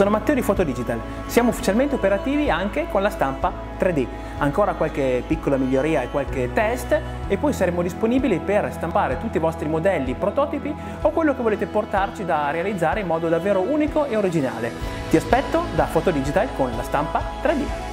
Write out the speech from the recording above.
Sono Matteo di Fotodigital, siamo ufficialmente operativi anche con la stampa 3D. Ancora qualche piccola miglioria e qualche test e poi saremo disponibili per stampare tutti i vostri modelli, prototipi o quello che volete portarci da realizzare in modo davvero unico e originale. Ti aspetto da Fotodigital con la stampa 3D.